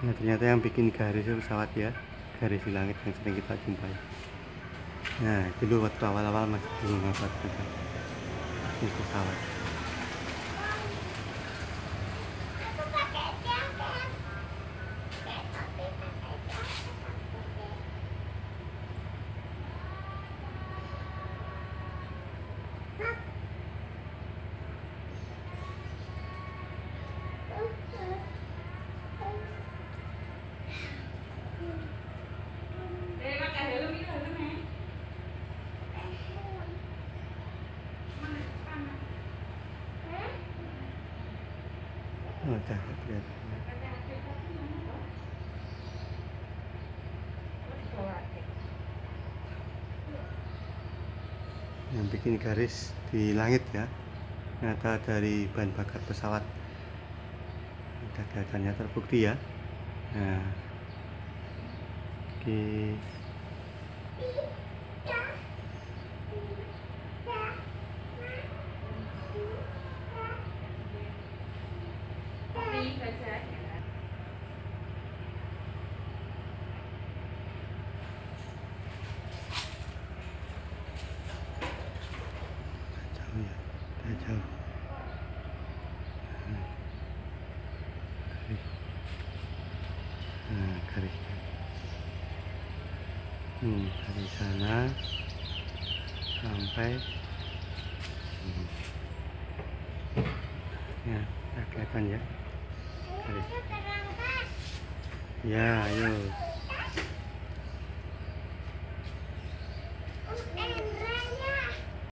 Nah, ternyata yang bikin garis pesawat ya, garis di langit yang sering kita jumpai. Nah, dulu waktu awal-awal masih belum apa ini pesawat. Yang bikin garis di langit ya, ternyata dari bahan bakar pesawat. Kelihatannya terbukti ya. Nah, oke. jauh nah, nah hmm, dari sana sampai hmm. ya kelihatan ya ya ayo